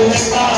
Oh, my God.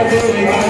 Obrigado.